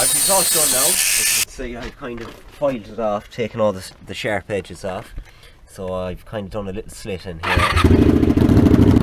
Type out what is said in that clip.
I've it's all done now. As you can see, I've kind of filed it off, taken all the, the sharp edges off. So I've kind of done a little slit in here.